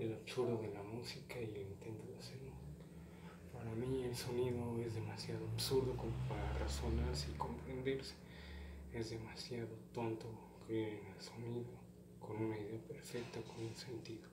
el absurdo de la música y el intento de hacerlo. Para mí el sonido es demasiado absurdo como para razonarse y comprenderse. Es demasiado tonto creer el sonido con una idea perfecta, con un sentido.